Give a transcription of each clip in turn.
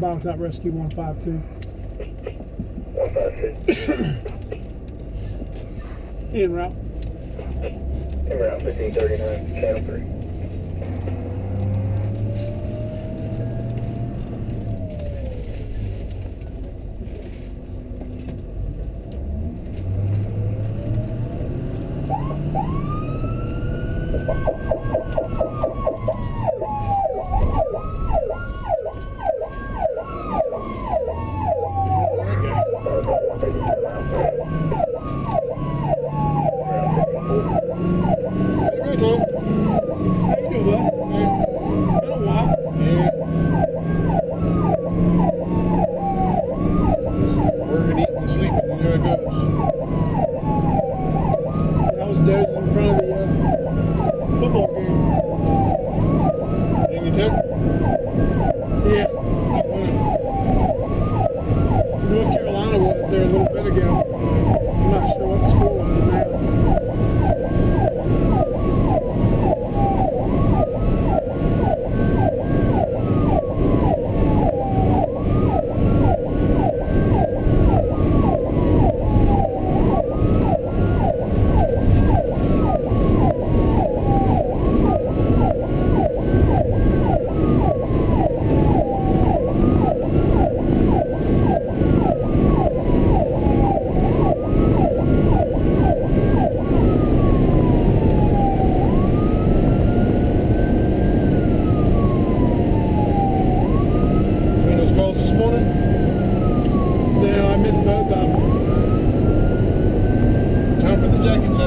Box Out Rescue 152. 152. In route. In route 1539, channel 3. Thank Yeah.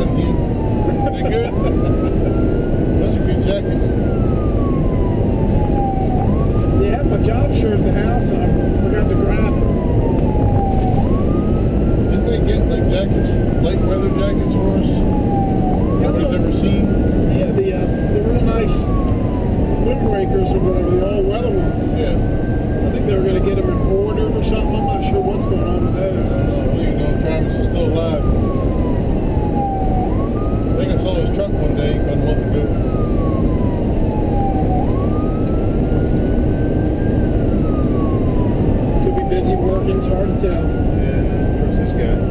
got them in. Good? Those are good jackets. Yeah, my job shirt at the house and I forgot to grab. Didn't they get like jackets, late weather jackets for us? It's hard to tell. Yeah, where's this guy.